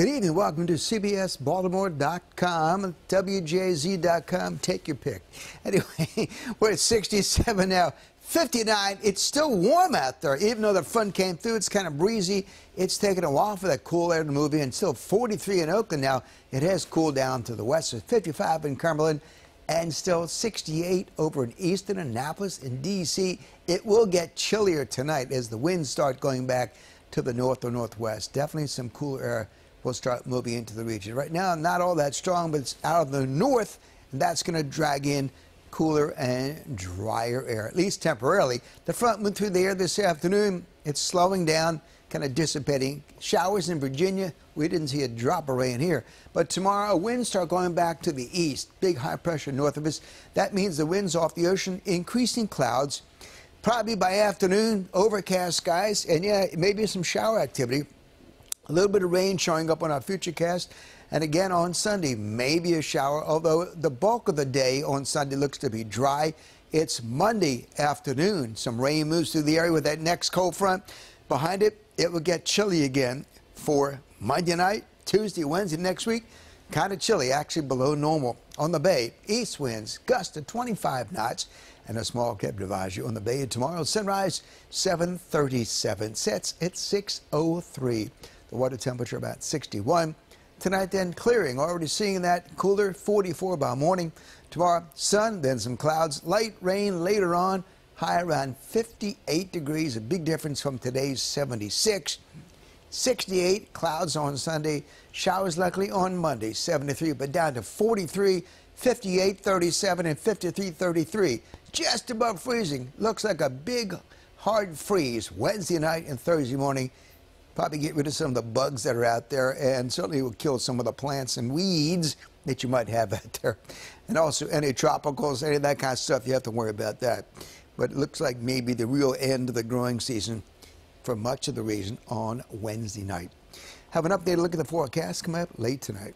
Good evening. Welcome to CBSBaltimore.com, WJZ.com. Take your pick. Anyway, we're at 67 now. 59. It's still warm out there, even though the front came through. It's kind of breezy. It's taken a while for that cool air to move in. Still 43 in Oakland now. It has cooled down to the west. It's 55 in Cumberland and still 68 over in Easton Annapolis, and D.C. It will get chillier tonight as the winds start going back to the north or northwest. Definitely some cooler air will start moving into the region. Right now, not all that strong, but it's out of the north, and that's going to drag in cooler and drier air, at least temporarily. The front went through the air this afternoon. It's slowing down, kind of dissipating. Showers in Virginia. We didn't see a drop of rain here. But tomorrow, winds start going back to the east. Big high pressure north of us. That means the winds off the ocean, increasing clouds. Probably by afternoon, overcast skies, and yeah, maybe some shower activity. A little bit of rain showing up on our futurecast. And again on Sunday, maybe a shower, although the bulk of the day on Sunday looks to be dry. It's Monday afternoon. Some rain moves through the area with that next cold front. Behind it, it will get chilly again for Monday night, Tuesday, Wednesday next week. Kind of chilly, actually below normal. On the bay, east winds gust to 25 knots and a small craft advisory on the bay. Tomorrow, sunrise 737, sets at 603. The water temperature about 61. Tonight then clearing, already seeing that cooler 44 by morning. Tomorrow sun, then some clouds, light rain later on, high around 58 degrees, a big difference from today's 76. 68 clouds on Sunday, showers likely on Monday, 73, but down to 43, 58, 37, and 53, 33. Just above freezing. Looks like a big hard freeze Wednesday night and Thursday morning probably get rid of some of the bugs that are out there and certainly will kill some of the plants and weeds that you might have out there. And also any tropicals, any of that kind of stuff, you have to worry about that. But it looks like maybe the real end of the growing season for much of the region on Wednesday night. Have an updated look at the forecast coming up late tonight.